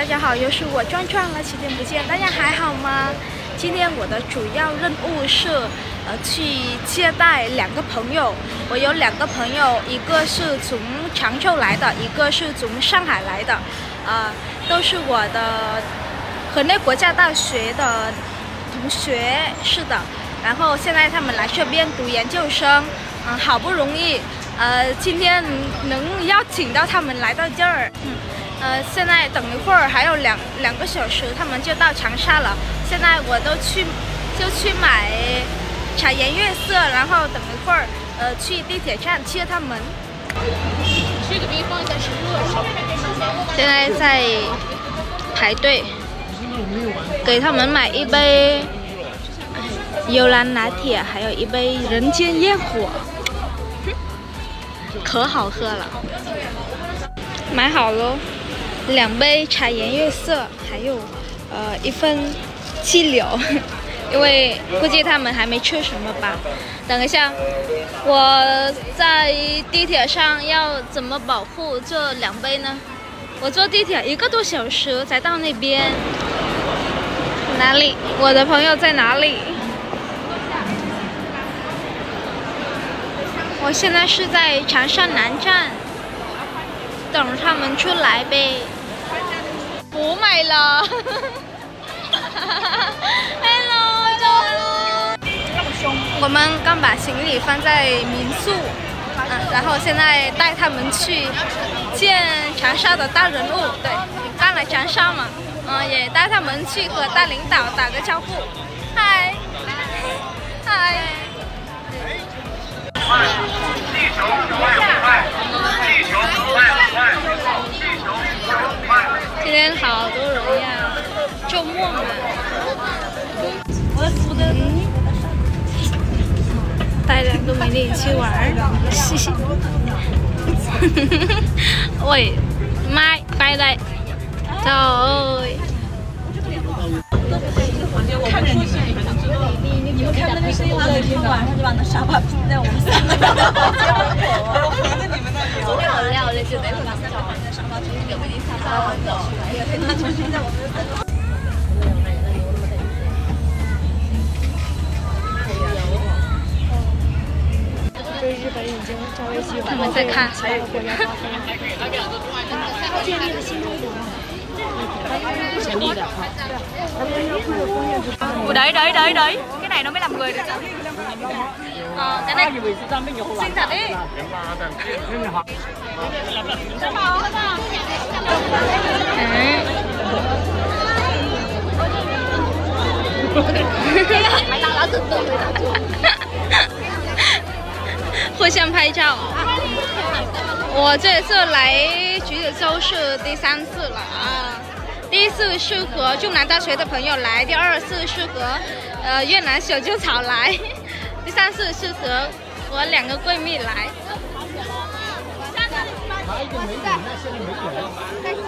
大家好，又是我壮壮了，几天不见，大家还好吗？今天我的主要任务是，呃，去接待两个朋友。我有两个朋友，一个是从常州来的，一个是从上海来的，呃，都是我的河内国家大学的同学，是的。然后现在他们来这边读研究生，嗯，好不容易，呃，今天能邀请到他们来到这儿，嗯，呃，现在等一会儿还有两两个小时，他们就到长沙了。现在我都去，就去买茶颜悦色，然后等一会儿，呃，去地铁站接他们。现在在排队，给他们买一杯。幽兰拿铁，还有一杯人间烟火，可好喝了。买好喽，两杯茶颜悦色，还有呃一份气流，因为估计他们还没吃什么吧。等一下，我在地铁上要怎么保护这两杯呢？我坐地铁一个多小时才到那边，哪里？我的朋友在哪里？我现在是在长沙南站，等他们出来呗。不买了。Hello，我们刚把行李放在民宿，嗯，然后现在带他们去见长沙的大人物。对，刚来长沙嘛，嗯，也带他们去和大领导打个招呼。带两个美女去玩，嘻嘻。喂，麦，拜拜，走。看着你们，你们看那个声音，晚上就把那沙发拼在我们三个人的房间门口。昨天我料的就得把沙发拼在沙发拼给我们沙发走，那就拼在我们的。对本已经稍微喜欢，他们在看。建立了新规则。成立的. Ủa đấy đấy đấy đấy Cái này nó mới làm người được Ờ cái này Xinh thật ý Mày tao đã từ từ 互相拍照。我这次来橘子洲是第三次了啊，第一次是和中南大学的朋友来，第二次是和呃越南小舅草来，第三次是和我两个闺蜜来。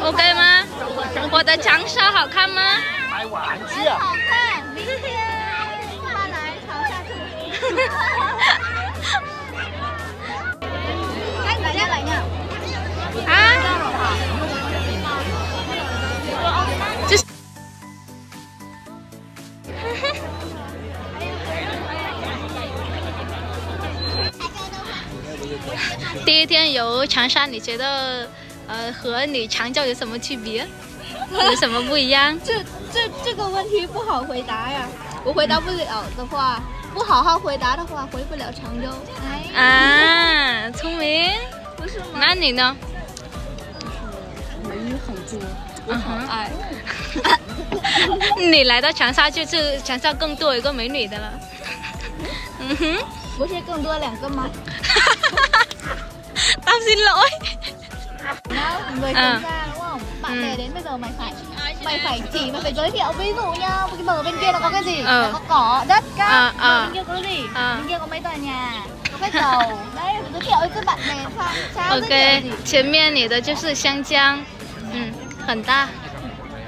OK 吗？我的长沙好看吗？好看，明天他来长沙住。游长沙，你觉得呃和你常州有什么区别？有什么不一样？这这这个问题不好回答呀！我回答不了的话，不好好回答的话，回不了常州。啊，聪明，不是吗？那你呢？美女很多，我很爱。你来到长沙就是长沙更多一个美女的了。嗯哼，不是更多两个吗 ？Tao xin lỗi Người à. ra đúng không? Bạn ừ. bè đến bây giờ mày phải Mày phải chỉ, mày phải giới thiệu Ví dụ nha, cái bờ bên kia nó có cái gì? Ờ. Nó có cỏ, đất, cát ờ, ờ. Bên kia có cái gì? Ờ. Bên kia có mấy tòa nhà Có cái cầu Đấy, phải giới thiệu cho bạn bè sao? OK 前面你的就是湘江嗯，很大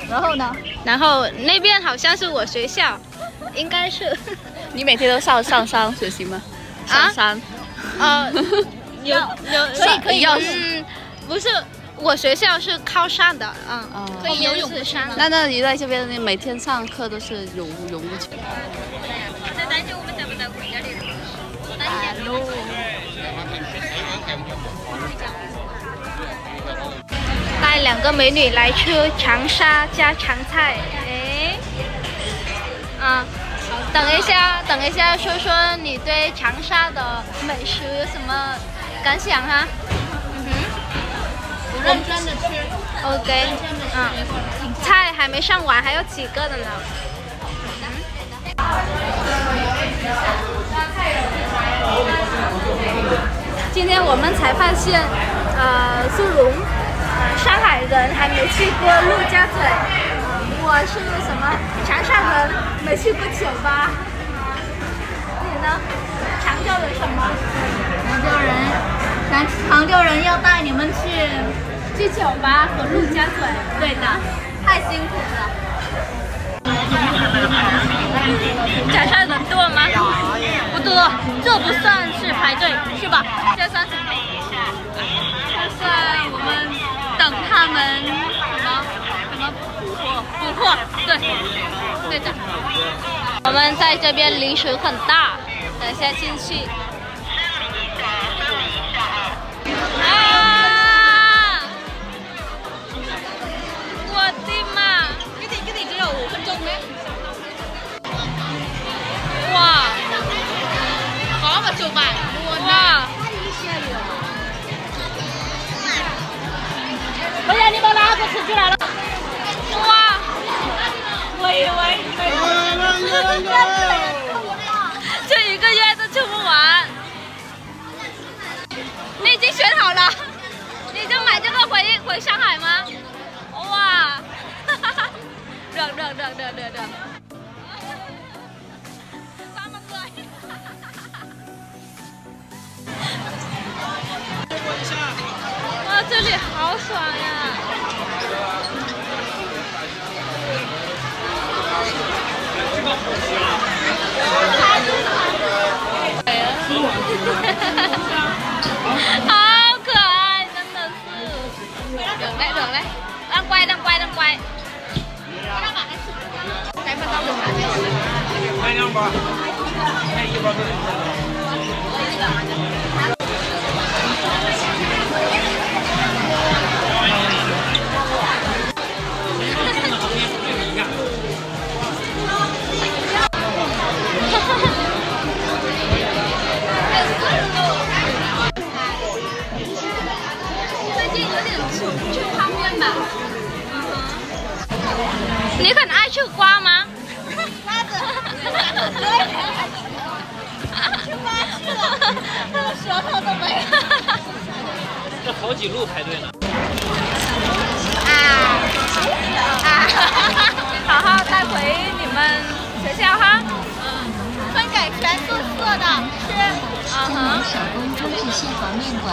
然后呢？然后那边好像是我学校，应该是。你每天都上上山学习吗？上山。啊。 有有，可以可以，嗯，不是，我学校是靠山的，嗯，可以游泳的山。那那你在这边，你每天上课都是泳泳不起来。带两个美女来吃长沙家常菜，哎，啊，等一下，等一下，说说你对长沙的美食有什么感想哈？嗯哼，我认真的吃，OK，嗯，菜还没上完，还有几个的呢？今天我们才发现，呃，苏荣，呃，上海人还没去过陆家嘴，我是什么长沙人，没去过酒吧。你呢？常州人什么？常州人，杭州人要带你们去去酒吧和陆家嘴。对的，太辛苦了。长沙人多吗？不多，这不算是排队，是吧？这算是排队，这算我们等他们什么什么补货补货，对，对的。我们在这边离水很大，等下进去。啊！好爽呀！你很爱吃瓜吗？瓜子，对，吃瓜吃了，舌头都没了。这好几路排队呢。啊啊！好好带回你们学校哈。嗯，分给全宿舍的吃。嗯哼。手工中式蟹黄面馆。